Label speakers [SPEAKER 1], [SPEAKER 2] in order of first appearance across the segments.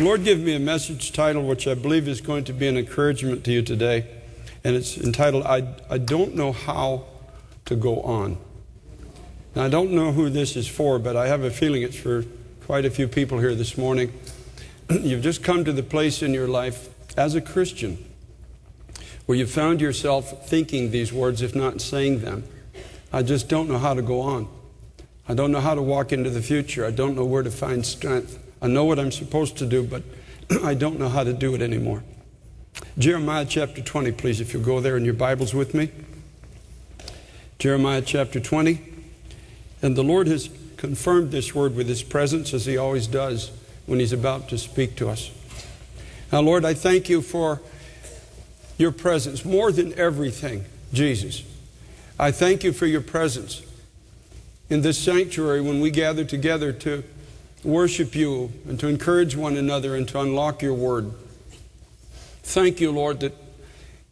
[SPEAKER 1] Lord gave me a message title which I believe is going to be an encouragement to you today. And it's entitled, I, I Don't Know How to Go On. Now, I don't know who this is for, but I have a feeling it's for quite a few people here this morning. You've just come to the place in your life as a Christian where you found yourself thinking these words, if not saying them. I just don't know how to go on. I don't know how to walk into the future. I don't know where to find strength. I know what I'm supposed to do, but I don't know how to do it anymore. Jeremiah chapter 20, please, if you'll go there in your Bibles with me. Jeremiah chapter 20. And the Lord has confirmed this word with His presence, as He always does when He's about to speak to us. Now, Lord, I thank you for your presence more than everything, Jesus. I thank you for your presence in this sanctuary when we gather together to worship you and to encourage one another and to unlock your word. Thank you, Lord, that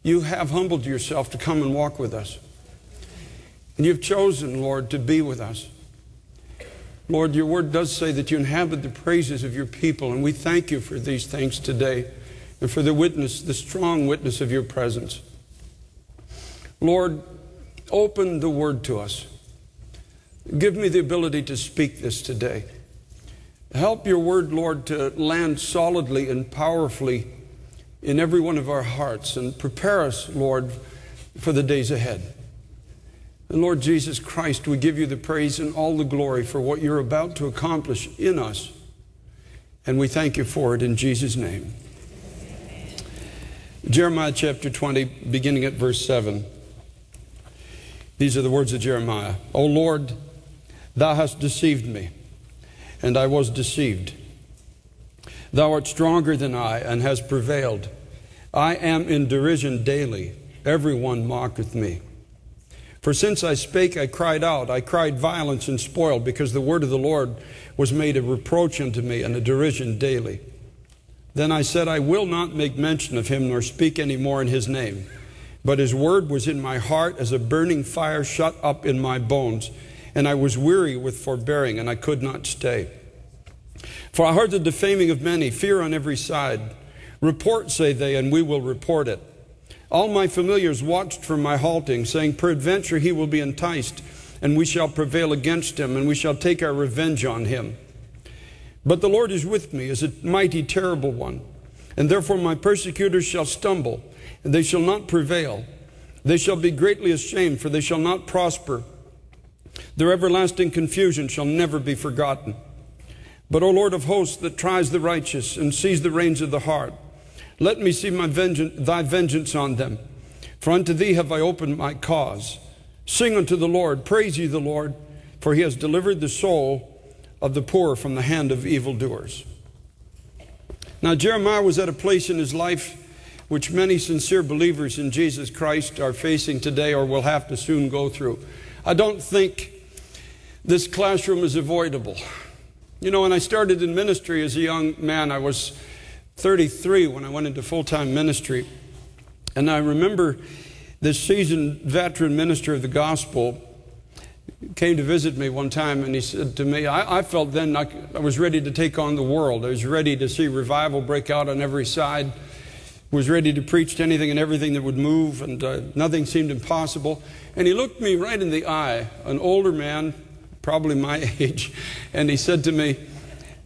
[SPEAKER 1] you have humbled yourself to come and walk with us. And you've chosen, Lord, to be with us. Lord, your word does say that you inhabit the praises of your people, and we thank you for these things today and for the witness, the strong witness of your presence. Lord, open the word to us. Give me the ability to speak this today. Help your word, Lord, to land solidly and powerfully in every one of our hearts and prepare us, Lord, for the days ahead. And Lord Jesus Christ, we give you the praise and all the glory for what you're about to accomplish in us. And we thank you for it in Jesus' name. Jeremiah chapter 20, beginning at verse 7. These are the words of Jeremiah O Lord, thou hast deceived me, and I was deceived. Thou art stronger than I, and hast prevailed. I am in derision daily. Everyone mocketh me. For since I spake, I cried out. I cried violence and spoil, because the word of the Lord was made a reproach unto me and a derision daily. Then I said, I will not make mention of him nor speak any more in his name. But his word was in my heart as a burning fire shut up in my bones, and I was weary with forbearing, and I could not stay. For I heard the defaming of many, fear on every side. Report, say they, and we will report it. All my familiars watched for my halting, saying, Peradventure he will be enticed, and we shall prevail against him, and we shall take our revenge on him. But the Lord is with me as a mighty, terrible one, and therefore my persecutors shall stumble, and they shall not prevail. They shall be greatly ashamed, for they shall not prosper. Their everlasting confusion shall never be forgotten. But, O Lord of hosts, that tries the righteous and sees the reins of the heart, let me see my vengeance, thy vengeance on them. For unto thee have I opened my cause. Sing unto the Lord, praise ye the Lord, for he has delivered the soul of the poor from the hand of evildoers. Now, Jeremiah was at a place in his life which many sincere believers in Jesus Christ are facing today or will have to soon go through. I don't think this classroom is avoidable. You know, when I started in ministry as a young man, I was 33 when I went into full time ministry. And I remember this seasoned veteran minister of the gospel came to visit me one time and he said to me, I, I felt then I, I was ready to take on the world. I was ready to see revival break out on every side, was ready to preach to anything and everything that would move, and uh, nothing seemed impossible. And he looked me right in the eye, an older man, probably my age, and he said to me,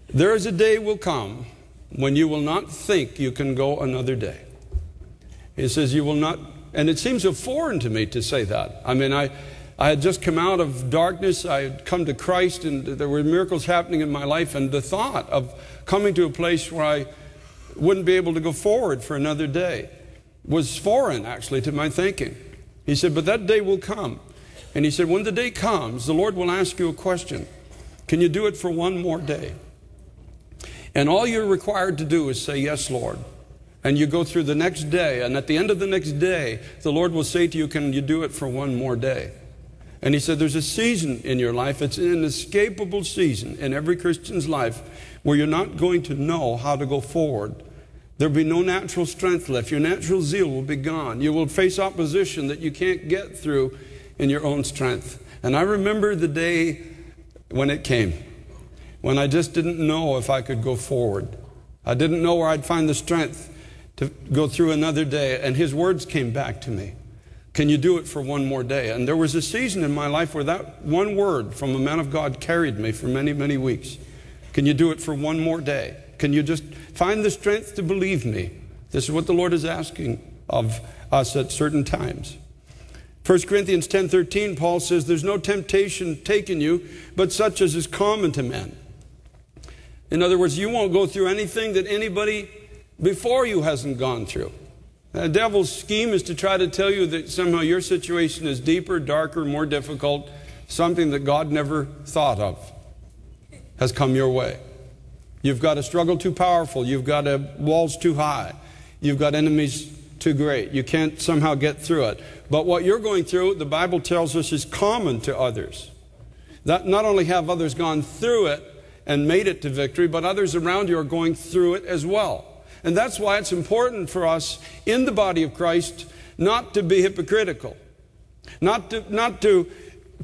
[SPEAKER 1] There is a day will come when you will not think you can go another day. He says, You will not, and it seems so foreign to me to say that. I mean, I, I had just come out of darkness, I had come to Christ, and there were miracles happening in my life, and the thought of coming to a place where I wouldn't be able to go forward for another day was foreign, actually, to my thinking. He said, But that day will come. And he said, When the day comes, the Lord will ask you a question Can you do it for one more day? And all you're required to do is say, Yes, Lord. And you go through the next day, and at the end of the next day, the Lord will say to you, Can you do it for one more day? And he said, There's a season in your life, it's an inescapable season in every Christian's life where you're not going to know how to go forward. There'll be no natural strength left. Your natural zeal will be gone. You will face opposition that you can't get through in your own strength. And I remember the day when it came when I just didn't know if I could go forward. I didn't know where I'd find the strength to go through another day. And his words came back to me. Can you do it for one more day? And there was a season in my life where that one word from a man of God carried me for many, many weeks. Can you do it for one more day? Can you just find the strength to believe me? This is what the Lord is asking of us at certain times. 1 Corinthians 10:13 Paul says there's no temptation taken you but such as is common to men. In other words, you won't go through anything that anybody before you hasn't gone through. The devil's scheme is to try to tell you that somehow your situation is deeper, darker, more difficult, something that God never thought of has come your way. You've got a struggle too powerful, you've got a walls too high, you've got enemies too great. You can't somehow get through it. But what you're going through, the Bible tells us, is common to others. That not only have others gone through it and made it to victory, but others around you are going through it as well. And that's why it's important for us in the body of Christ not to be hypocritical, not to, not to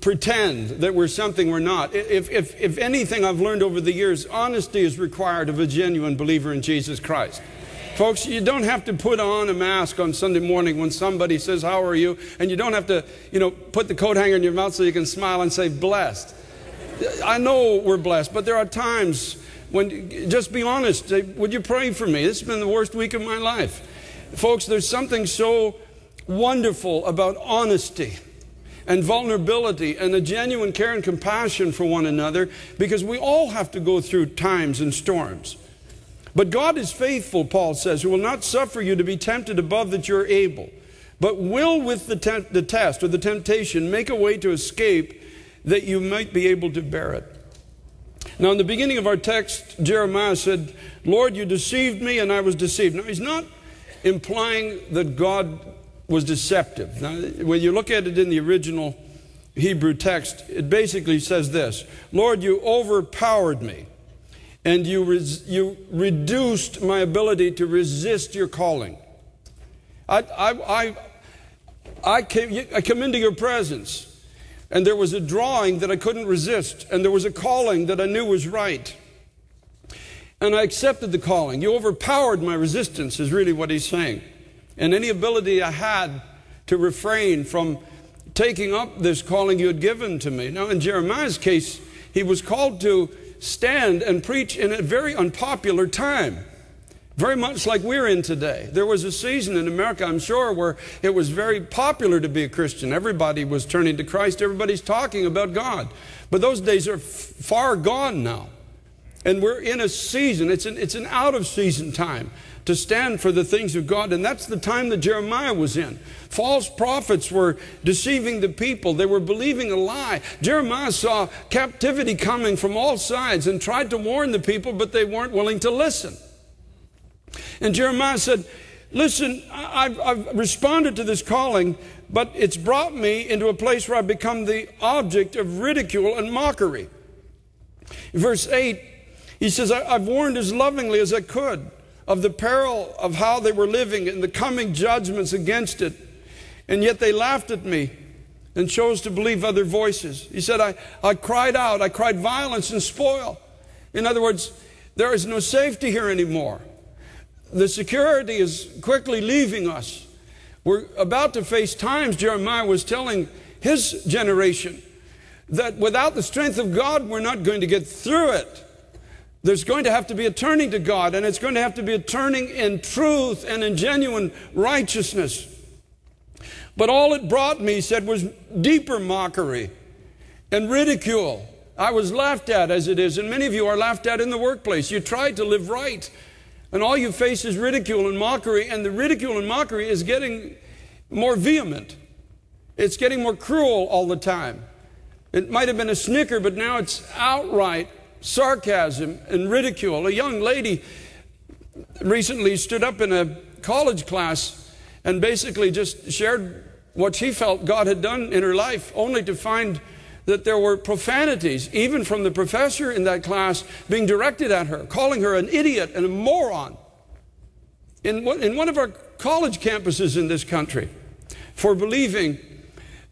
[SPEAKER 1] pretend that we're something we're not. If, if, if anything I've learned over the years, honesty is required of a genuine believer in Jesus Christ. Folks, you don't have to put on a mask on Sunday morning when somebody says, How are you? And you don't have to, you know, put the coat hanger in your mouth so you can smile and say, Blessed. I know we're blessed, but there are times when, just be honest, say, Would you pray for me? This has been the worst week of my life. Folks, there's something so wonderful about honesty and vulnerability and a genuine care and compassion for one another because we all have to go through times and storms. But God is faithful, Paul says, who will not suffer you to be tempted above that you're able, but will with the, te- the test or the temptation make a way to escape that you might be able to bear it. Now, in the beginning of our text, Jeremiah said, Lord, you deceived me and I was deceived. Now, he's not implying that God was deceptive. Now, when you look at it in the original Hebrew text, it basically says this Lord, you overpowered me and you, res- you reduced my ability to resist your calling. I, I, I, I, came, I come into your presence, and there was a drawing that I couldn't resist, and there was a calling that I knew was right. And I accepted the calling. You overpowered my resistance, is really what he's saying. And any ability I had to refrain from taking up this calling you had given to me. Now, in Jeremiah's case, he was called to stand and preach in a very unpopular time. Very much like we're in today. There was a season in America, I'm sure, where it was very popular to be a Christian. Everybody was turning to Christ, everybody's talking about God. But those days are f- far gone now. And we're in a season, it's an, it's an out of season time to stand for the things of God. And that's the time that Jeremiah was in. False prophets were deceiving the people, they were believing a lie. Jeremiah saw captivity coming from all sides and tried to warn the people, but they weren't willing to listen. And Jeremiah said, Listen, I've, I've responded to this calling, but it's brought me into a place where I've become the object of ridicule and mockery. verse 8, he says, I've warned as lovingly as I could of the peril of how they were living and the coming judgments against it. And yet they laughed at me and chose to believe other voices. He said, I, I cried out, I cried violence and spoil. In other words, there is no safety here anymore. The security is quickly leaving us. We're about to face times, Jeremiah was telling his generation, that without the strength of God, we're not going to get through it. There's going to have to be a turning to God, and it's going to have to be a turning in truth and in genuine righteousness. But all it brought me, he said, was deeper mockery and ridicule. I was laughed at as it is, and many of you are laughed at in the workplace. You tried to live right, and all you face is ridicule and mockery, and the ridicule and mockery is getting more vehement. It's getting more cruel all the time. It might have been a snicker, but now it's outright sarcasm and ridicule. A young lady recently stood up in a college class and basically just shared what she felt God had done in her life, only to find that there were profanities, even from the professor in that class, being directed at her, calling her an idiot and a moron. In, in one of our college campuses in this country, for believing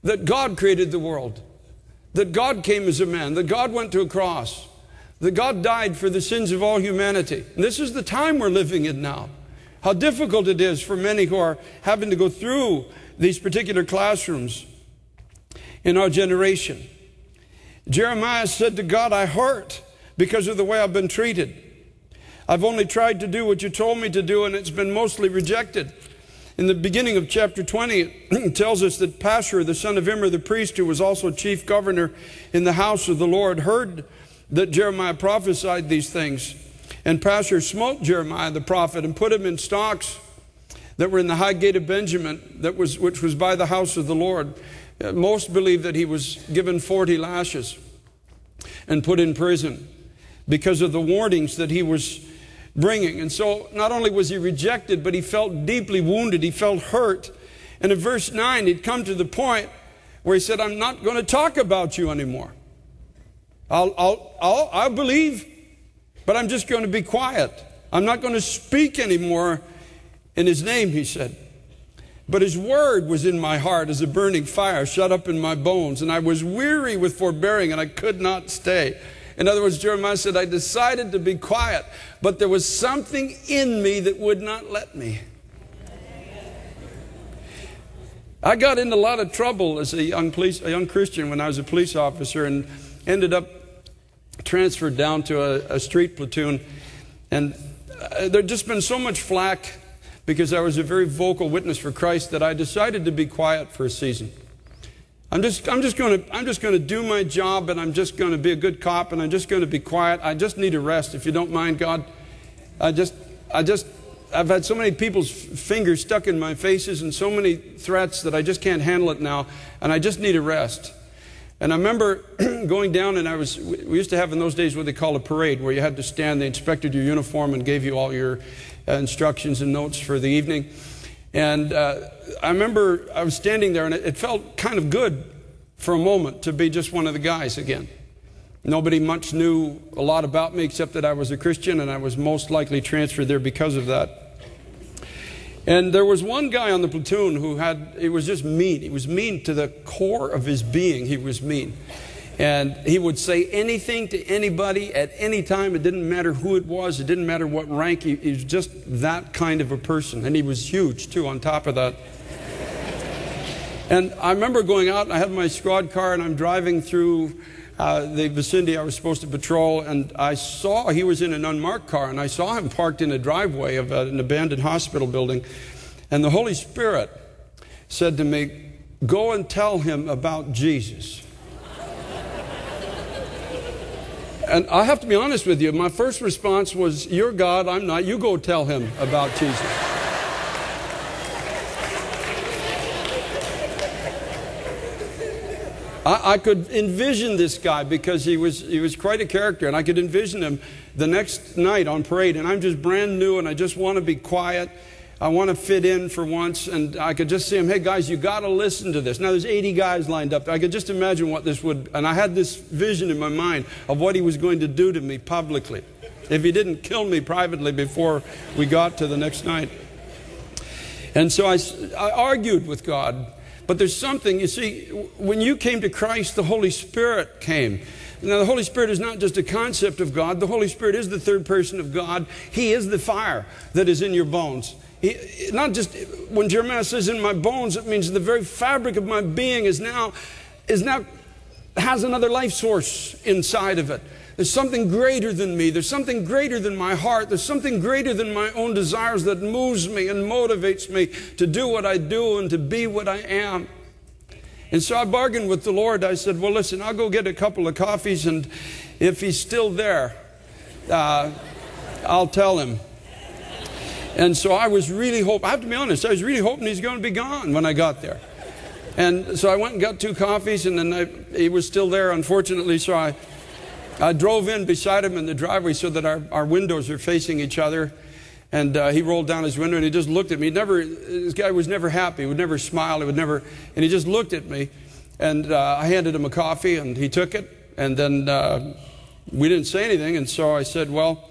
[SPEAKER 1] that God created the world, that God came as a man, that God went to a cross, that God died for the sins of all humanity. And this is the time we're living in now. How difficult it is for many who are having to go through these particular classrooms in our generation. Jeremiah said to God, I hurt because of the way I've been treated. I've only tried to do what you told me to do, and it's been mostly rejected. In the beginning of chapter 20, it tells us that Pashur, the son of Immer the priest, who was also chief governor in the house of the Lord, heard that Jeremiah prophesied these things. And Pashur smote Jeremiah the prophet and put him in stocks that were in the high gate of Benjamin, that was, which was by the house of the Lord. Uh, most believe that he was given 40 lashes and put in prison because of the warnings that he was bringing. And so not only was he rejected, but he felt deeply wounded. He felt hurt. And in verse 9, he'd come to the point where he said, I'm not going to talk about you anymore. I'll, I'll, I'll, I'll believe, but I'm just going to be quiet. I'm not going to speak anymore in his name, he said. But his word was in my heart as a burning fire shut up in my bones, and I was weary with forbearing, and I could not stay. In other words, Jeremiah said, I decided to be quiet, but there was something in me that would not let me. I got into a lot of trouble as a young, police, a young Christian when I was a police officer and ended up transferred down to a, a street platoon. And uh, there'd just been so much flack because I was a very vocal witness for Christ that I decided to be quiet for a season. I'm just, I'm just going to, I'm just going to do my job and I'm just going to be a good cop and I'm just going to be quiet. I just need a rest, if you don't mind, God. I just, I just, I've had so many people's fingers stuck in my faces and so many threats that I just can't handle it now and I just need a rest. And I remember going down and I was, we used to have in those days what they call a parade where you had to stand, they inspected your uniform and gave you all your instructions and notes for the evening. And uh, I remember I was standing there, and it, it felt kind of good for a moment to be just one of the guys again. Nobody much knew a lot about me except that I was a Christian, and I was most likely transferred there because of that. And there was one guy on the platoon who had, he was just mean. He was mean to the core of his being. He was mean. And he would say anything to anybody at any time. It didn't matter who it was, it didn't matter what rank. He, he was just that kind of a person. And he was huge, too, on top of that. and I remember going out, and I had my squad car, and I'm driving through uh, the vicinity I was supposed to patrol, and I saw he was in an unmarked car, and I saw him parked in a driveway of an abandoned hospital building. And the Holy Spirit said to me, Go and tell him about Jesus. And I have to be honest with you, my first response was, You're God, I'm not. You go tell him about Jesus. I, I, could envision this guy because he was, he was quite a character, and I could envision him the next night on parade, and I'm just brand new, and I just want to be quiet. I want to fit in for once, and I could just see him, hey guys, you got to listen to this. Now there's 80 guys lined up. I could just imagine what this would, and I had this vision in my mind of what he was going to do to me publicly if he didn't kill me privately before we got to the next night. And so I, I argued with God, but there's something, you see, when you came to Christ, the Holy Spirit came. Now, the Holy Spirit is not just a concept of God. The Holy Spirit is the third person of God. He is the fire that is in your bones. He, not just when Jeremiah says in my bones, it means the very fabric of my being is now, is now has another life source inside of it. There's something greater than me. There's something greater than my heart. There's something greater than my own desires that moves me and motivates me to do what I do and to be what I am. And so I bargained with the Lord. I said, Well, listen, I'll go get a couple of coffees, and if he's still there, uh, I'll tell him. And so I was really hoping, I have to be honest, I was really hoping he's going to be gone when I got there. And so I went and got two coffees, and then I, he was still there, unfortunately. So I, I drove in beside him in the driveway so that our, our windows are facing each other. And uh, he rolled down his window and he just looked at me. Never, this guy was never happy. He would never smile. He would never, and he just looked at me. And uh, I handed him a coffee, and he took it. And then uh, we didn't say anything. And so I said, Well,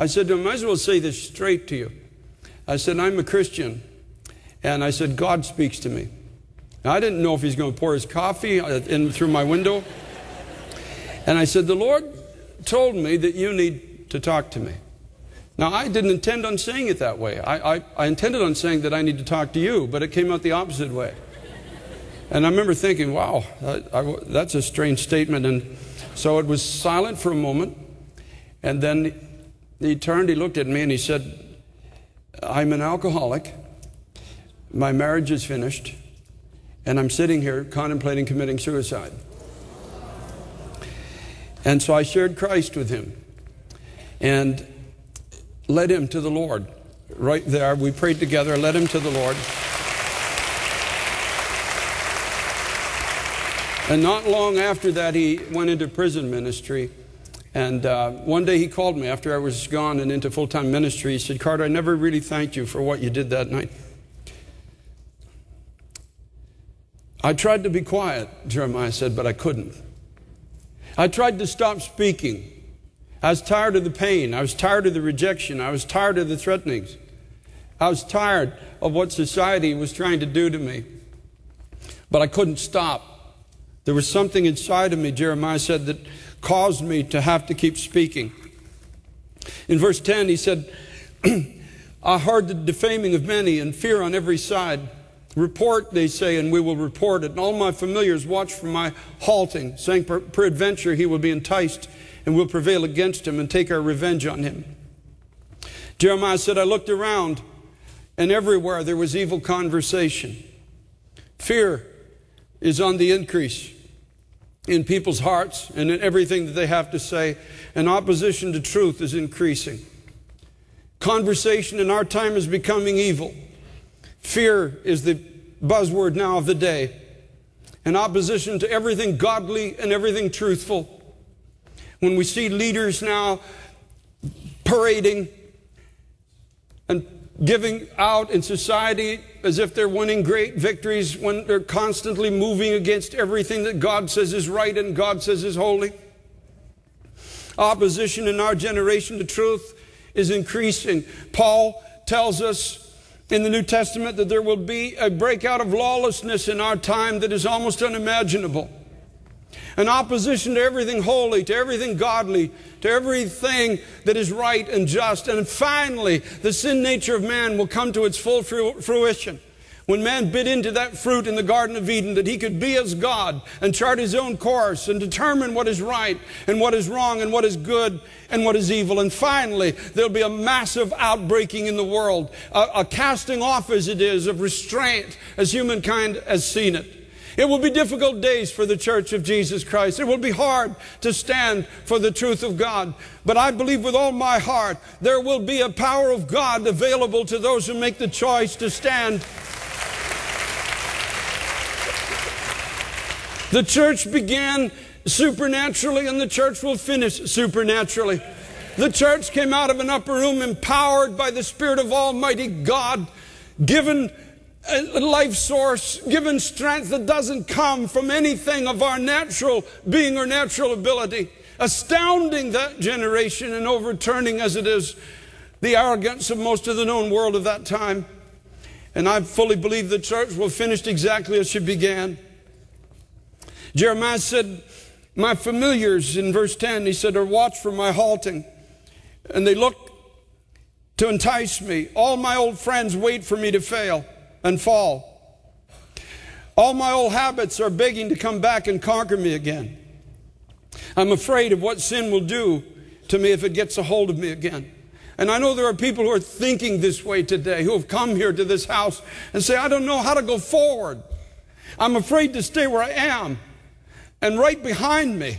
[SPEAKER 1] I said to him, I might as well say this straight to you. I said, I'm a Christian. And I said, God speaks to me. I didn't know if he's going to pour his coffee uh, in through my window. And I said, The Lord told me that you need to talk to me. Now, I didn't intend on saying it that way. I, I, I, intended on saying that I need to talk to you, but it came out the opposite way. And I remember thinking, wow, I, that's a strange statement. And so it was silent for a moment. And then he turned, he looked at me, and he said, I'm an alcoholic. My marriage is finished. And I'm sitting here contemplating committing suicide. And so I shared Christ with him. And led him to the Lord. Right there, we prayed together, led him to the Lord. And not long after that, he went into prison ministry. And uh, one day he called me after I was gone and into full time ministry. He said, Carter, I never really thanked you for what you did that night. I tried to be quiet, Jeremiah said, but I couldn't. I tried to stop speaking. I was tired of the pain. I was tired of the rejection. I was tired of the threatenings. I was tired of what society was trying to do to me. But I couldn't stop. There was something inside of me, Jeremiah said, that caused me to have to keep speaking. In verse 10, he said, I heard the defaming of many and fear on every side. Report, they say, and we will report it. And all my familiars watch for my halting, saying, Peradventure he will be enticed and we'll prevail against him and take our revenge on him. Jeremiah said, I looked around, and everywhere there was evil conversation. Fear is on the increase in people's hearts and in everything that they have to say, and opposition to truth is increasing. Conversation in our time is becoming evil. Fear is the buzzword now of the day, and opposition to everything godly and everything truthful. When we see leaders now parading and giving out in society as if they're winning great victories when they're constantly moving against everything that God says is right and God says is holy. Opposition in our generation to truth is increasing. Paul tells us in the New Testament that there will be a breakout of lawlessness in our time that is almost unimaginable an opposition to everything holy, to everything godly, to everything that is right and just. And finally, the sin nature of man will come to its full fruition. When man bit into that fruit in the Garden of Eden, that he could be as God and chart his own course and determine what is right and what is wrong and what is good and what is evil. And finally, there'll be a massive outbreaking in the world, a, a casting off as it is of restraint as humankind has seen it. It will be difficult days for the church of Jesus Christ. It will be hard to stand for the truth of God. But I believe with all my heart there will be a power of God available to those who make the choice to stand. The church began supernaturally and the church will finish supernaturally. The church came out of an upper room empowered by the Spirit of Almighty God, given a life source, given strength that doesn't come from anything of our natural being or natural ability, astounding that generation and overturning as it is the arrogance of most of the known world of that time. And I fully believe the church will finish exactly as she began. Jeremiah said, My familiars, in verse 10, he said, are watch for my halting. And they look to entice me. All my old friends wait for me to fail and fall. All my old habits are begging to come back and conquer me again. I'm afraid of what sin will do to me if it gets a hold of me again. And I know there are people who are thinking this way today, who have come here to this house and say, I don't know how to go forward. I'm afraid to stay where I am. And right behind me,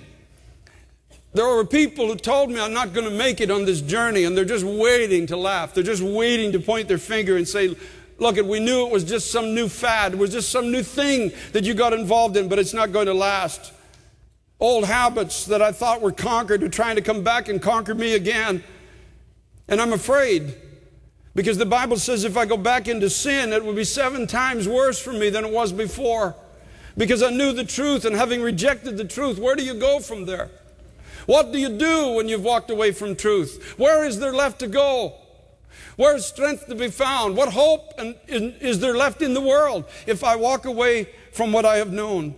[SPEAKER 1] there were people who told me I'm not going to make it on this journey, and they're just waiting to laugh. They're just waiting to point their finger and say, Look, at we knew it was just some new fad. It was just some new thing that you got involved in, but it's not going to last. Old habits that I thought were conquered are trying to come back and conquer me again. And I'm afraid because the Bible says if I go back into sin, it will be seven times worse for me than it was before. Because I knew the truth, and having rejected the truth, where do you go from there? What do you do when you've walked away from truth? Where is there left to go? Where's strength to be found? What hope and is there left in the world if I walk away from what I have known?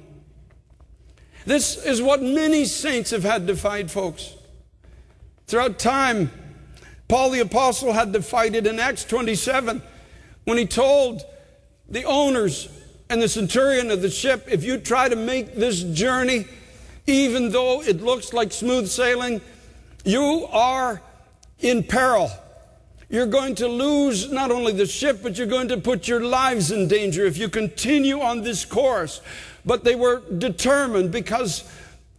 [SPEAKER 1] This is what many saints have had to fight, folks. Throughout time, Paul the Apostle had to fight it in Acts 27 when he told the owners and the centurion of the ship, if you try to make this journey, even though it looks like smooth sailing, you are in peril. You're going to lose not only the ship, but you're going to put your lives in danger if you continue on this course. But they were determined because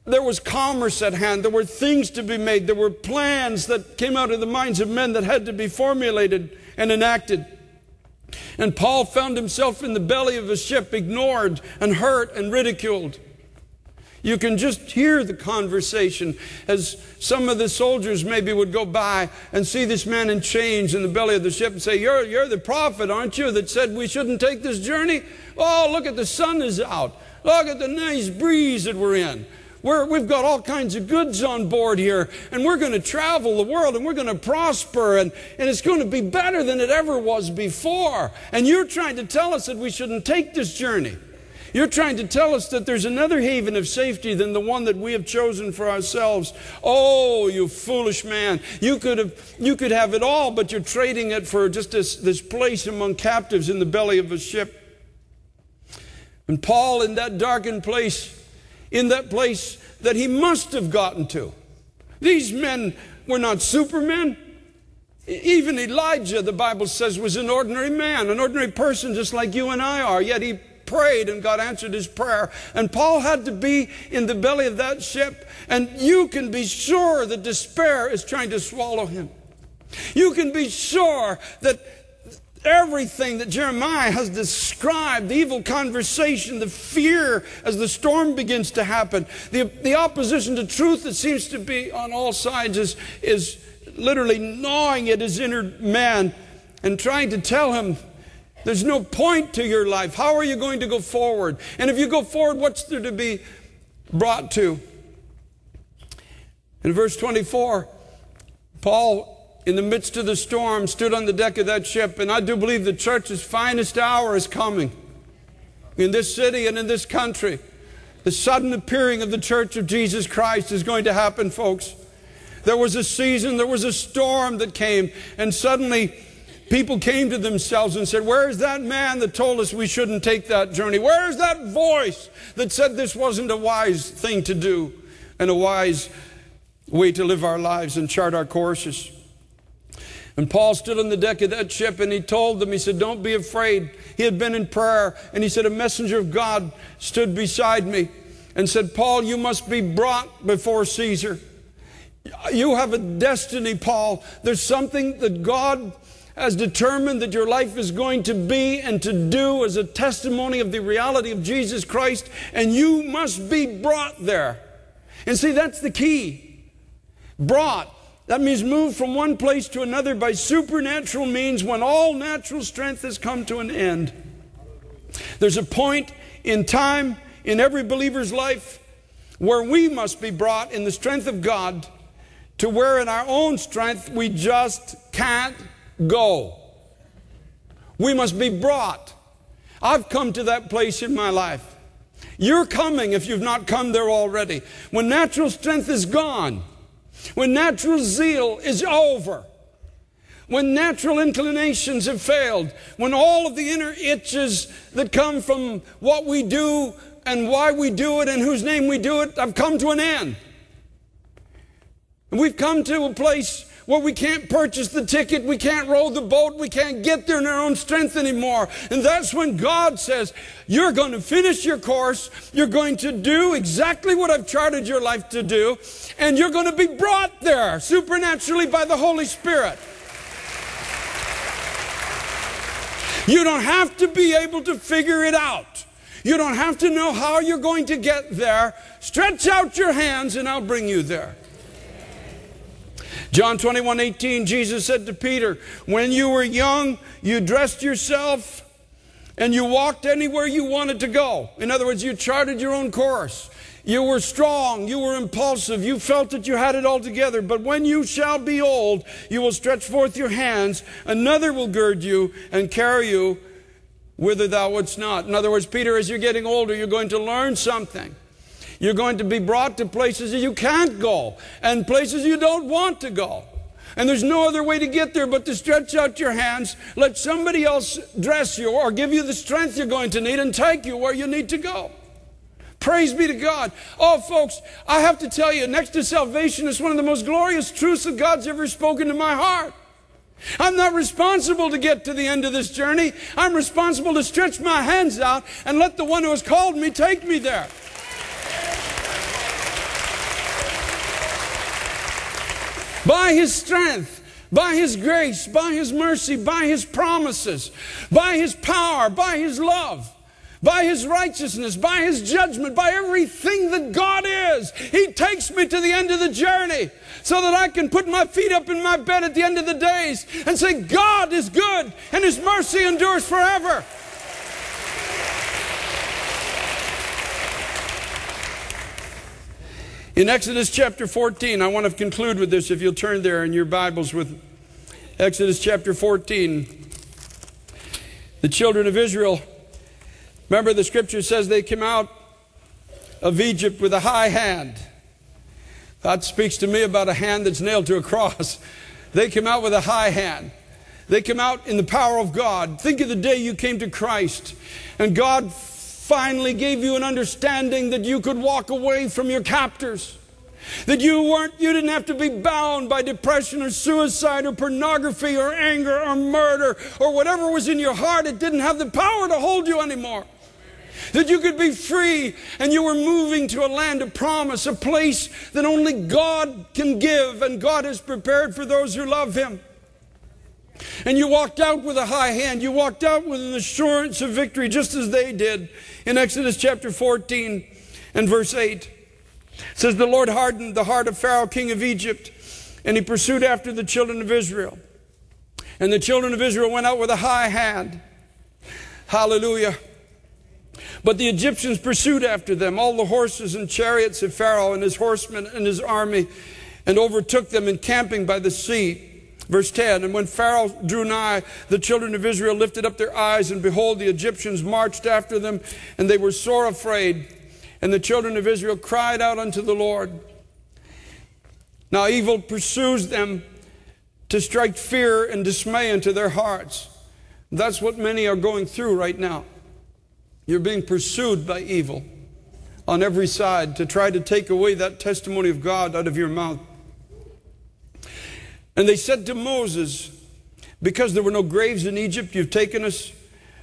[SPEAKER 1] there was commerce at hand. There were things to be made. There were plans that came out of the minds of men that had to be formulated and enacted. And Paul found himself in the belly of a ship, ignored and hurt and ridiculed. You can just hear the conversation as some of the soldiers maybe would go by and see this man in chains in the belly of the ship and say, You're, you're the prophet, aren't you, that said we shouldn't take this journey? Oh, look at the sun is out. Look at the nice breeze that we're in. We're, we've got all kinds of goods on board here, and we're going to travel the world, and we're going to prosper, and, and it's going to be better than it ever was before. And you're trying to tell us that we shouldn't take this journey. You're trying to tell us that there's another haven of safety than the one that we have chosen for ourselves. Oh, you foolish man. You could have, you could have it all, but you're trading it for just this, this place among captives in the belly of a ship. And Paul, in that darkened place, in that place that he must have gotten to, these men were not supermen. Even Elijah, the Bible says, was an ordinary man, an ordinary person just like you and I are, yet he prayed and God answered his prayer. And Paul had to be in the belly of that ship. And you can be sure that despair is trying to swallow him. You can be sure that everything that Jeremiah has described the evil conversation, the fear as the storm begins to happen, the, the opposition to truth that seems to be on all sides is, is literally gnawing at his inner man and trying to tell him there's no point to your life. How are you going to go forward? And if you go forward, what's there to be brought to? In verse 24, Paul, in the midst of the storm, stood on the deck of that ship, and I do believe the church's finest hour is coming in this city and in this country. The sudden appearing of the church of Jesus Christ is going to happen, folks. There was a season, there was a storm that came, and suddenly people came to themselves and said, Where's that man that told us we shouldn't take that journey? Where's that voice that said this wasn't a wise thing to do and a wise way to live our lives and chart our courses? And Paul stood on the deck of that ship and he told them, he said, Don't be afraid. He had been in prayer and he said, A messenger of God stood beside me and said, Paul, you must be brought before Caesar. You have a destiny, Paul. There's something that God has determined that your life is going to be and to do as a testimony of the reality of Jesus Christ, and you must be brought there. And see, that's the key. Brought. That means moved from one place to another by supernatural means when all natural strength has come to an end. There's a point in time in every believer's life where we must be brought in the strength of God to where in our own strength we just can't go. We must be brought. I've come to that place in my life. You're coming if you've not come there already. When natural strength is gone, when natural zeal is over, when natural inclinations have failed, when all of the inner itches that come from what we do and why we do it and whose name we do it have come to an end. And we've come to a place where we can't purchase the ticket, we can't row the boat, we can't get there in our own strength anymore. And that's when God says, You're going to finish your course, you're going to do exactly what I've charted your life to do, and you're going to be brought there supernaturally by the Holy Spirit. You don't have to be able to figure it out. You don't have to know how you're going to get there. Stretch out your hands and I'll bring you there. John 21 18, Jesus said to Peter, When you were young, you dressed yourself and you walked anywhere you wanted to go. In other words, you charted your own course. You were strong, you were impulsive, you felt that you had it all together. But when you shall be old, you will stretch forth your hands, another will gird you and carry you whither thou wouldst not. In other words, Peter, as you're getting older, you're going to learn something. You're going to be brought to places that you can't go and places you don't want to go. And there's no other way to get there but to stretch out your hands, let somebody else dress you or give you the strength you're going to need and take you where you need to go. Praise be to God. Oh, folks, I have to tell you, next to salvation is one of the most glorious truths that God's ever spoken to my heart. I'm not responsible to get to the end of this journey. I'm responsible to stretch my hands out and let the one who has called me take me there. By his strength, by his grace, by his mercy, by his promises, by his power, by his love by his righteousness, by his judgment, by everything that God is. He takes me to the end of the journey so that I can put my feet up in my bed at the end of the days and say, God is good and his mercy endures forever. In Exodus chapter 14, I want to conclude with this if you'll turn there in your Bibles with Exodus chapter 14. The children of Israel Remember, the scripture says they came out of Egypt with a high hand. That speaks to me about a hand that's nailed to a cross. They came out with a high hand. They came out in the power of God. Think of the day you came to Christ and God finally gave you an understanding that you could walk away from your captors. That you weren't, you didn't have to be bound by depression or suicide or pornography or anger or murder or whatever was in your heart. It didn't have the power to hold you anymore that you could be free and you were moving to a land of promise, a place that only God can give and God has prepared for those who love Him. And you walked out with a high hand. You walked out with an assurance of victory, just as they did in Exodus chapter 14 and verse 8. It says, The Lord hardened the heart of Pharaoh, king of Egypt, and he pursued after the children of Israel. And the children of Israel went out with a high hand. Hallelujah. But the Egyptians pursued after them, all the horses and chariots of Pharaoh and his horsemen and his army, and overtook them encamping by the sea. Verse 10 And when Pharaoh drew nigh, the children of Israel lifted up their eyes, and behold, the Egyptians marched after them, and they were sore afraid. And the children of Israel cried out unto the Lord. Now evil pursues them to strike fear and dismay into their hearts. That's what many are going through right now. You're being pursued by evil on every side to try to take away that testimony of God out of your mouth. And they said to Moses, Because there were no graves in Egypt, you've taken us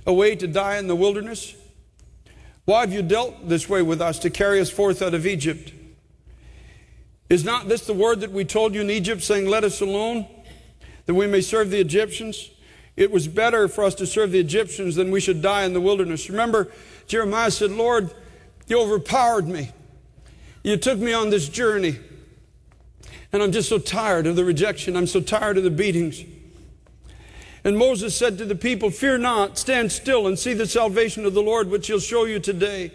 [SPEAKER 1] away to die in the wilderness. Why have you dealt this way with us to carry us forth out of Egypt? Is not this the word that we told you in Egypt, saying, Let us alone, that we may serve the Egyptians? It was better for us to serve the Egyptians than we should die in the wilderness. Remember, Jeremiah said, Lord, you overpowered me. You took me on this journey. And I'm just so tired of the rejection. I'm so tired of the beatings. And Moses said to the people, Fear not, stand still and see the salvation of the Lord, which he'll show you today.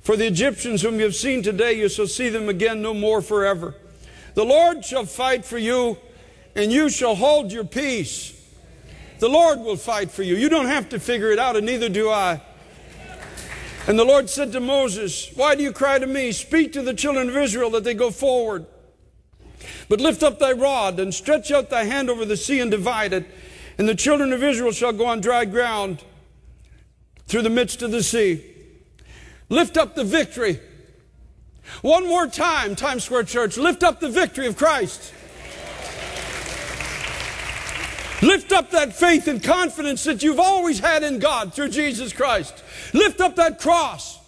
[SPEAKER 1] For the Egyptians whom you have seen today, you shall see them again no more forever. The Lord shall fight for you, and you shall hold your peace. The Lord will fight for you. You don't have to figure it out, and neither do I. And the Lord said to Moses, Why do you cry to me? Speak to the children of Israel that they go forward. But lift up thy rod and stretch out thy hand over the sea and divide it. And the children of Israel shall go on dry ground through the midst of the sea. Lift up the victory. One more time, Times Square Church, lift up the victory of Christ. Lift up that faith and confidence that you've always had in God through Jesus Christ. Lift up that cross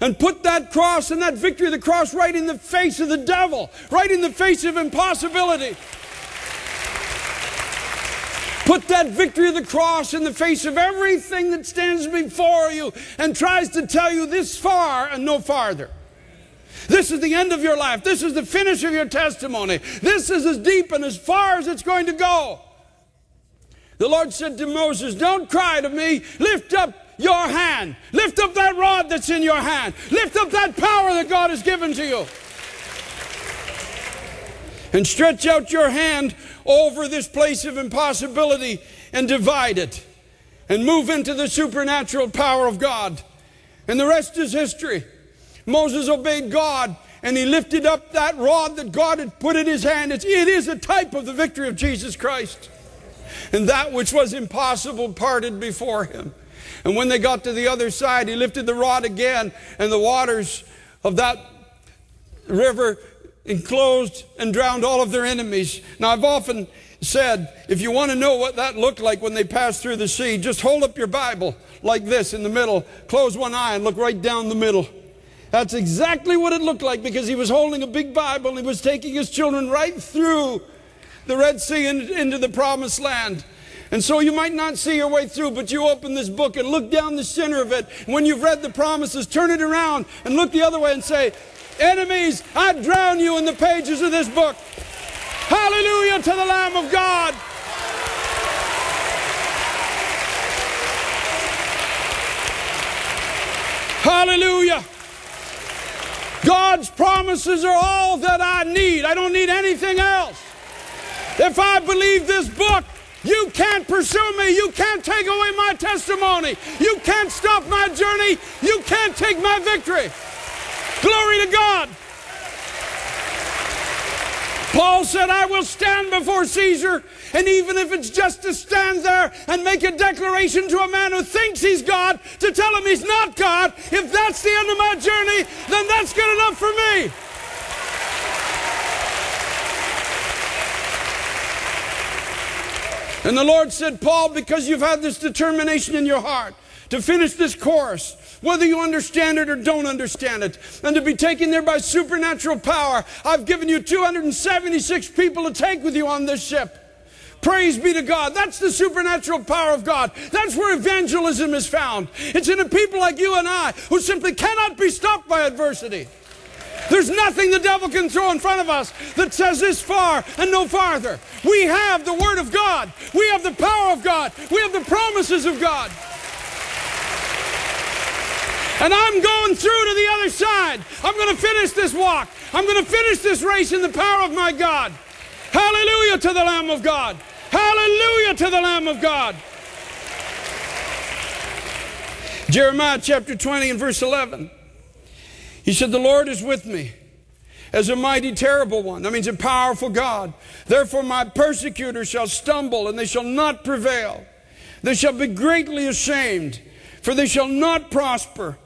[SPEAKER 1] and put that cross and that victory of the cross right in the face of the devil, right in the face of impossibility. Put that victory of the cross in the face of everything that stands before you and tries to tell you this far and no farther. This is the end of your life. This is the finish of your testimony. This is as deep and as far as it's going to go. The Lord said to Moses, Don't cry to me. Lift up your hand. Lift up that rod that's in your hand. Lift up that power that God has given to you. And stretch out your hand over this place of impossibility and divide it. And move into the supernatural power of God. And the rest is history. Moses obeyed God and he lifted up that rod that God had put in his hand. It's, it is a type of the victory of Jesus Christ. And that which was impossible parted before him. And when they got to the other side, he lifted the rod again, and the waters of that river enclosed and drowned all of their enemies. Now, I've often said, if you want to know what that looked like when they passed through the sea, just hold up your Bible like this in the middle, close one eye, and look right down the middle. That's exactly what it looked like because he was holding a big Bible and he was taking his children right through the Red Sea and into the promised land. And so you might not see your way through, but you open this book and look down the center of it. When you've read the promises, turn it around and look the other way and say, Enemies, I drown you in the pages of this book. Hallelujah to the Lamb of God. Hallelujah. God's promises are all that I need. I don't need anything else. If I believe this book, you can't pursue me. You can't take away my testimony. You can't stop my journey. You can't take my victory. Glory to God. Paul said, I will stand before Caesar, and even if it's just to stand there and make a declaration to a man who thinks he's God, to tell him he's not God, if that's the end of my journey, then that's good enough for me. And the Lord said, Paul, because you've had this determination in your heart to finish this course, whether you understand it or don't understand it, and to be taken there by supernatural power. I've given you 276 people to take with you on this ship. Praise be to God. That's the supernatural power of God. That's where evangelism is found. It's in a people like you and I who simply cannot be stopped by adversity. There's nothing the devil can throw in front of us that says this far and no farther. We have the Word of God. We have the power of God. We have the promises of God. And I'm going through to the other side. I'm going to finish this walk. I'm going to finish this race in the power of my God. Hallelujah to the Lamb of God. Hallelujah to the Lamb of God. Jeremiah chapter 20 and verse 11. He said, The Lord is with me as a mighty, terrible one. That means a powerful God. Therefore, my persecutors shall stumble and they shall not prevail. They shall be greatly ashamed, for they shall not prosper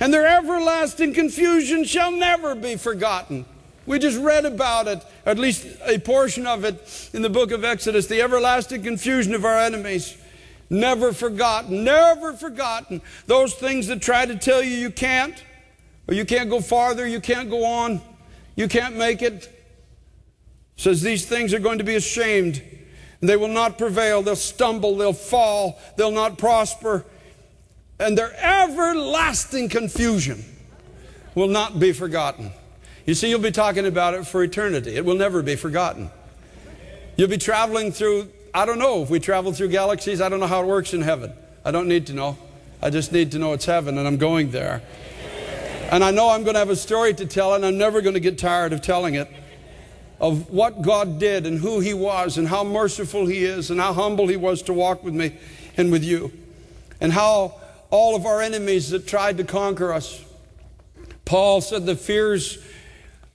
[SPEAKER 1] and their everlasting confusion shall never be forgotten. We just read about it, at least a portion of it in the book of Exodus, the everlasting confusion of our enemies. Never forgotten, never forgotten. Those things that try to tell you you can't, you can't go farther, you can't go on, you can't make it. Says these things are going to be ashamed. They will not prevail. They'll stumble. They'll fall. They'll not prosper and their everlasting confusion will not be forgotten. You see, you'll be talking about it for eternity. It will never be forgotten. You'll be traveling through, I don't know if we travel through galaxies, I don't know how it works in heaven. I don't need to know. I just need to know it's heaven and I'm going there. And I know I'm going to have a story to tell, and I'm never going to get tired of telling it of what God did and who He was and how merciful He is and how humble He was to walk with me and with you and how all of our enemies that tried to conquer us. Paul said the fears,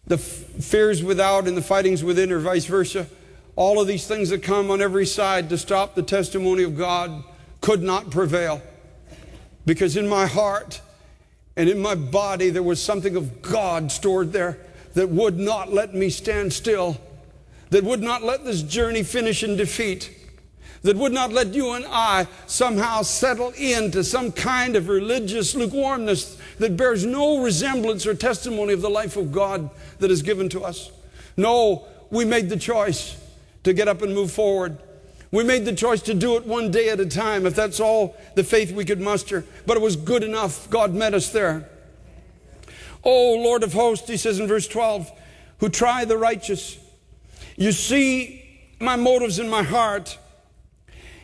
[SPEAKER 1] the fears without and the fightings within, or vice versa. All of these things that come on every side to stop the testimony of God could not prevail. Because in my heart and in my body there was something of God stored there that would not let me stand still, that would not let this journey finish in defeat that would not let you and I somehow settle into some kind of religious lukewarmness that bears no resemblance or testimony of the life of God that is given to us. No, we made the choice to get up and move forward. We made the choice to do it one day at a time, if that's all the faith we could muster. But it was good enough. God met us there. Oh, Lord of hosts, he says in verse 12, who try the righteous. You see my motives in my heart.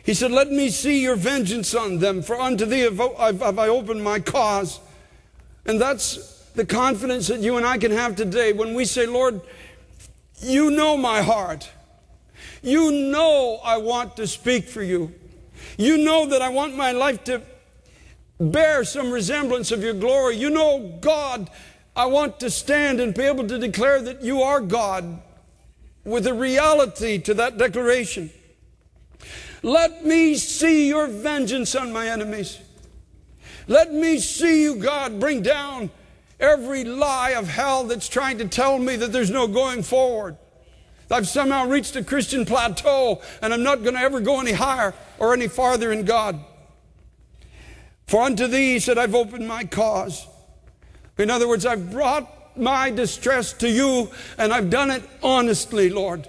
[SPEAKER 1] He said, Let me see your vengeance on them, for unto thee have I opened my cause. And that's the confidence that you and I can have today when we say, Lord, you know my heart. You know I want to speak for you. You know that I want my life to bear some resemblance of your glory. You know, God, I want to stand and be able to declare that you are God with a reality to that declaration. Let me see your vengeance on my enemies. Let me see you, God, bring down every lie of hell that's trying to tell me that there's no going forward. I've somehow reached a Christian plateau and I'm not going to ever go any higher or any farther in God. For unto thee said I've opened my cause. In other words, I've brought my distress to you and I've done it honestly, Lord.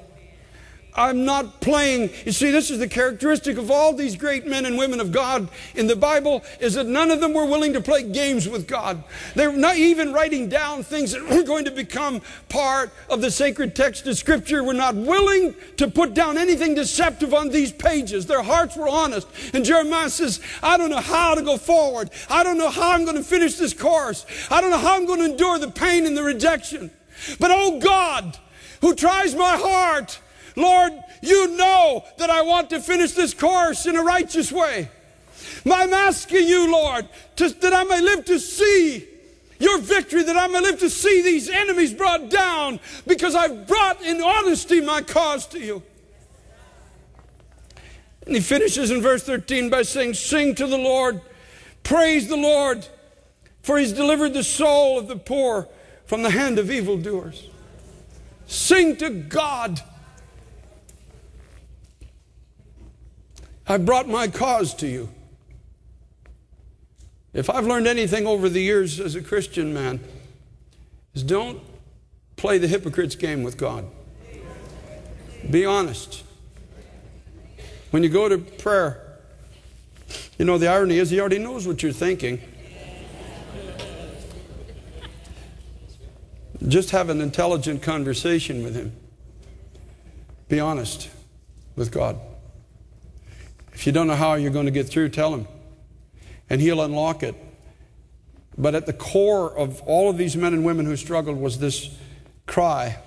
[SPEAKER 1] I'm not playing. You see, this is the characteristic of all these great men and women of God in the Bible is that none of them were willing to play games with God. They're not even writing down things that were going to become part of the sacred text of Scripture. We're not willing to put down anything deceptive on these pages. Their hearts were honest. And Jeremiah says, I don't know how to go forward. I don't know how I'm going to finish this course. I don't know how I'm going to endure the pain and the rejection. But oh God, who tries my heart, Lord, you know that I want to finish this course in a righteous way. I'm asking you, Lord, to, that I may live to see your victory, that I may live to see these enemies brought down because I've brought in honesty my cause to you. And he finishes in verse 13 by saying, Sing to the Lord, praise the Lord, for he's delivered the soul of the poor from the hand of evildoers. Sing to God I brought my cause to you. If I've learned anything over the years as a Christian man, is don't play the hypocrite's game with God. Be honest. When you go to prayer, you know, the irony is he already knows what you're thinking. Just have an intelligent conversation with him. Be honest with God. If you don't know how you're going to get through, tell him. And he'll unlock it. But at the core of all of these men and women who struggled was this cry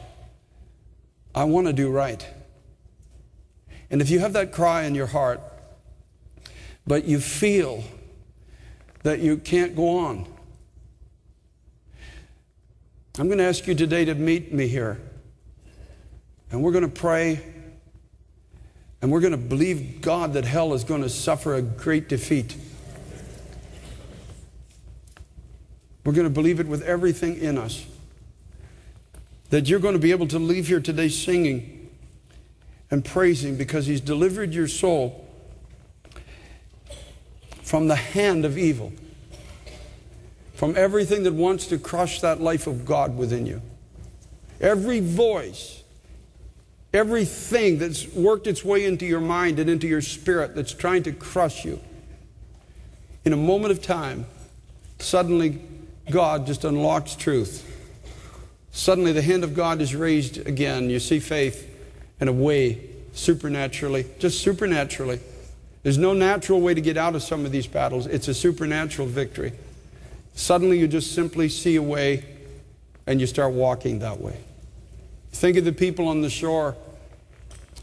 [SPEAKER 1] I want to do right. And if you have that cry in your heart, but you feel that you can't go on, I'm going to ask you today to meet me here. And we're going to pray and we're going to believe God that hell is going to suffer a great defeat. We're going to believe it with everything in us. That you're going to be able to leave here today singing and praising because He's delivered your soul from the hand of evil, from everything that wants to crush that life of God within you. Every voice everything that's worked its way into your mind and into your spirit that's trying to crush you. In a moment of time, suddenly God just unlocks truth. Suddenly the hand of God is raised again. You see faith in a way, supernaturally, just supernaturally. There's no natural way to get out of some of these battles. It's a supernatural victory. Suddenly you just simply see a way and you start walking that way. Think of the people on the shore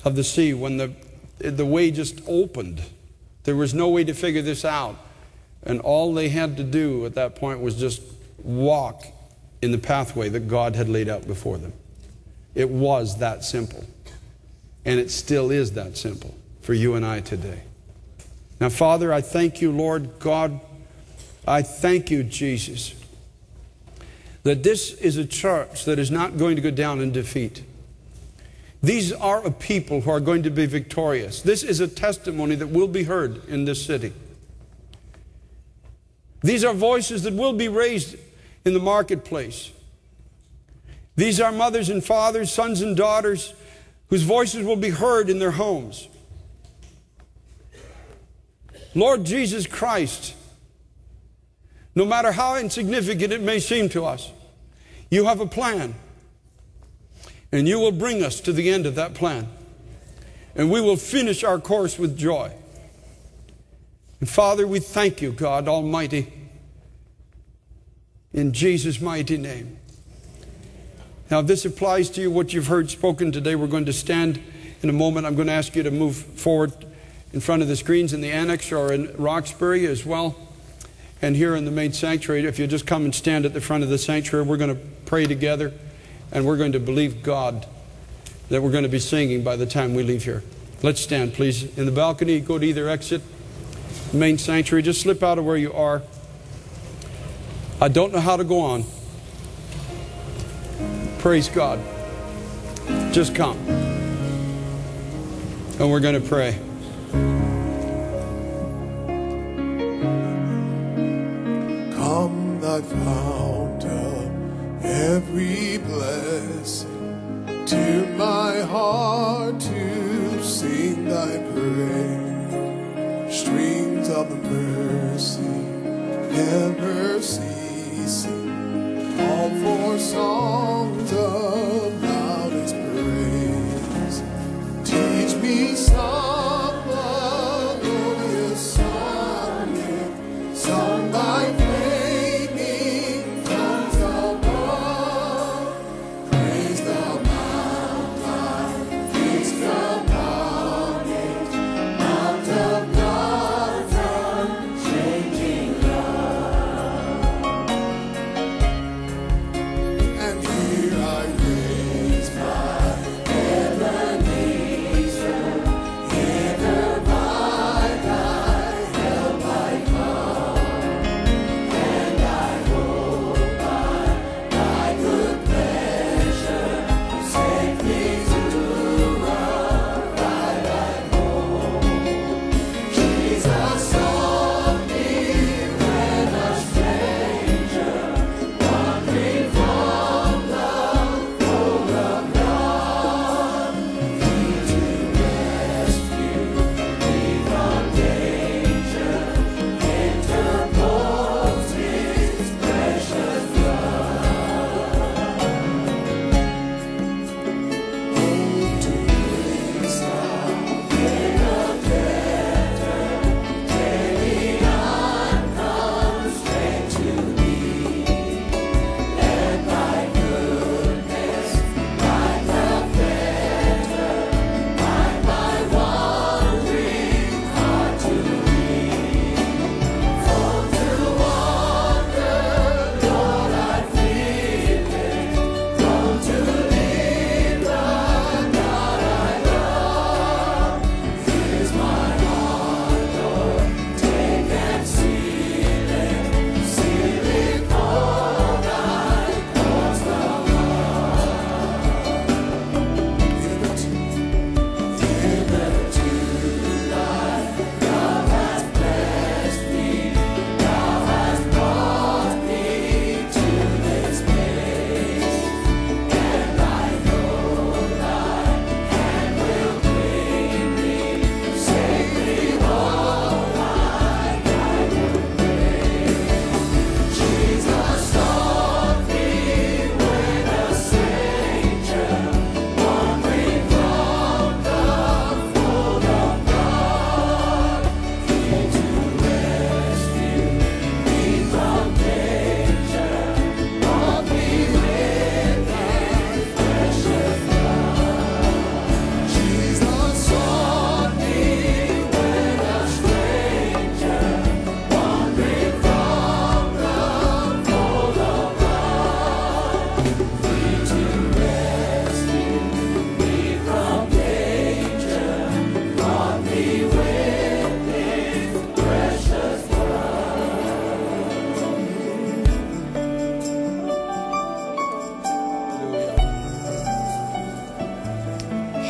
[SPEAKER 1] of the sea when the, the way just opened. There was no way to figure this out. And all they had to do at that point was just walk in the pathway that God had laid out before them. It was that simple. And it still is that simple for you and I today. Now, Father, I thank you, Lord God. I thank you, Jesus, that this is a church that is not going to go down in defeat. These are a people who are going to be victorious. This is a testimony that will be heard in this city. These are voices that will be raised in the marketplace. These are mothers and fathers, sons and daughters, whose voices will be heard in their homes. Lord Jesus Christ, no matter how insignificant it may seem to us, you have a plan. And you will bring us to the end of that plan. And we will finish our course with joy. And Father, we thank you, God Almighty, in Jesus' mighty name. Now, this applies to you, what you've heard spoken today, we're going to stand in a moment. I'm going to ask you to move forward in front of the screens in the annex or in Roxbury as well. And here in the main sanctuary, if you just come and stand at the front of the sanctuary, we're going to pray together and we're going to believe God that we're going to be singing by the time we leave here. Let's stand, please. In the balcony, go to either exit, main sanctuary. Just slip out of where you are. I don't know how to go on. Praise God. Just come. And we're going to pray.
[SPEAKER 2] heart to sing thy praise. Streams of mercy, heaven.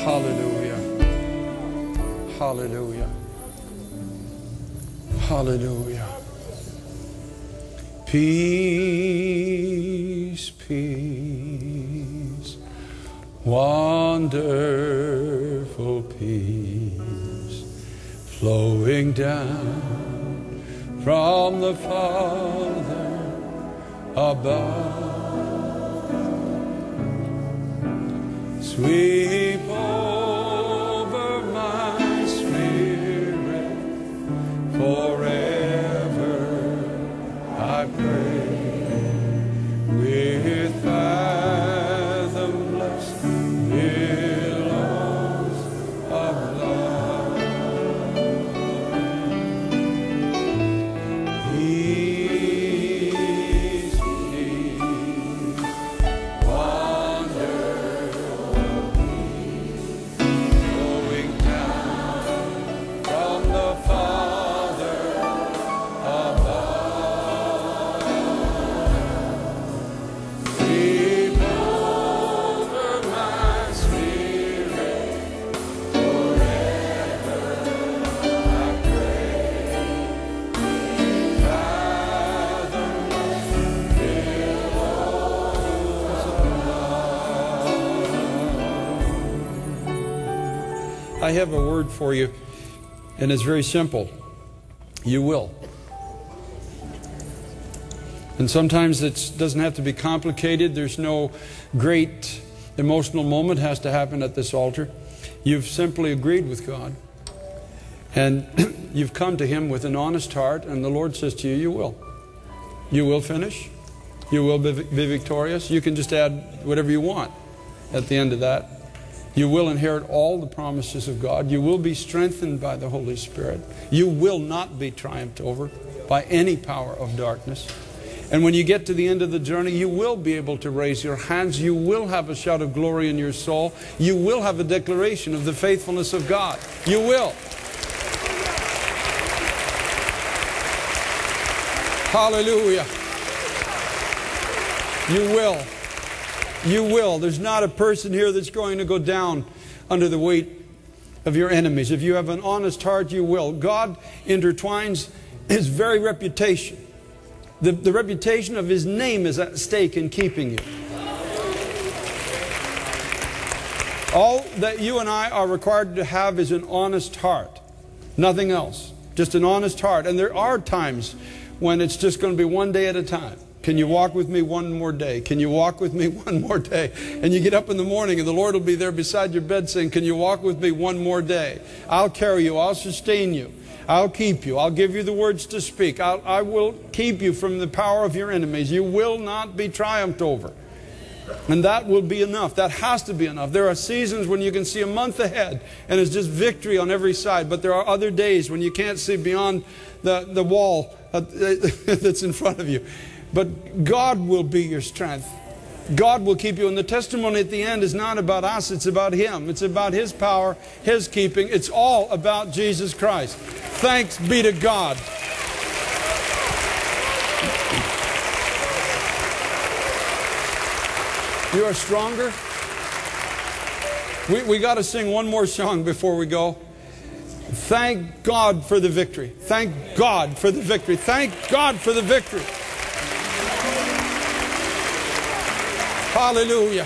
[SPEAKER 1] Hallelujah. Hallelujah. Hallelujah. Peace, peace, wonderful peace, flowing down from the Father above. Sweep have a word for you, and it's very simple. You will. And sometimes it doesn't have to be complicated. There's no great emotional moment has to happen at this altar. You've simply agreed with God. And you've come to Him with an honest heart, and the Lord says to you, You will. You will finish. You will be victorious. You can just add whatever you want at the end of that. You will inherit all the promises of God. You will be strengthened by the Holy Spirit. You will not be triumphed over by any power of darkness. And when you get to the end of the journey, you will be able to raise your hands. You will have a shout of glory in your soul. You will have a declaration of the faithfulness of God. You will. Hallelujah. You will. You will. There's not a person here that's going to go down under the weight of your enemies. If you have an honest heart, you will. God intertwines his very reputation. The, the reputation of his name is at stake in keeping you. All that you and I are required to have is an honest heart. Nothing else. Just an honest heart. And there are times when it's just going to be one day at a time. Can you walk with me one more day? Can you walk with me one more day? And you get up in the morning and the Lord will be there beside your bed saying, Can you walk with me one more day? I'll carry you, I'll sustain you, I'll keep you, I'll give you the words to speak, I'll, I will keep you from the power of your enemies. You will not be triumphed over. And that will be enough. That has to be enough. There are seasons when you can see a month ahead and it's just victory on every side. But there are other days when you can't see beyond the, the wall uh, that's in front of you. But God will be your strength. God will keep you. And the testimony at the end is not about us, it's about Him. It's about His power, His keeping. It's all about Jesus Christ. Thanks be to God. You are stronger. We, we got to sing one more song before we go. Thank God for the victory. Thank God for the victory. Thank God for the victory. Hallelujah.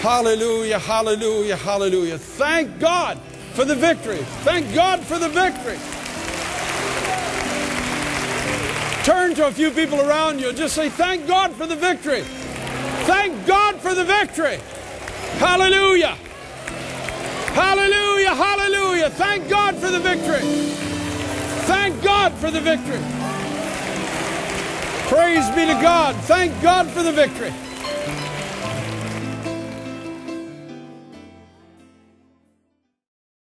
[SPEAKER 1] Hallelujah. Hallelujah. Hallelujah. Thank God for the victory. Thank God for the victory. Turn to a few people around you and just say, Thank God for the victory. Thank God for the victory. Hallelujah. Hallelujah. Hallelujah. Thank God for the victory. Thank God for the victory. Praise be to God. Thank God for the victory.